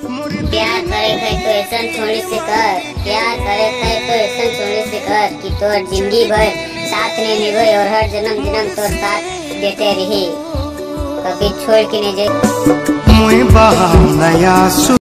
क्या करे थे तो ऐसा छोड़ी से कर? क्या करे थे तो ऐसा छोड़ी से कर कि तो ज़िंदगी भर साथ नहीं निभे और हर जन्म जन्म तो साथ देते रही। कभी छोड़ के नहीं जाए। नया